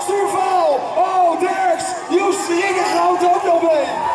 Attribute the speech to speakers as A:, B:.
A: Survival! Oh, Derks! Jussi Ingegoud ook nog mee!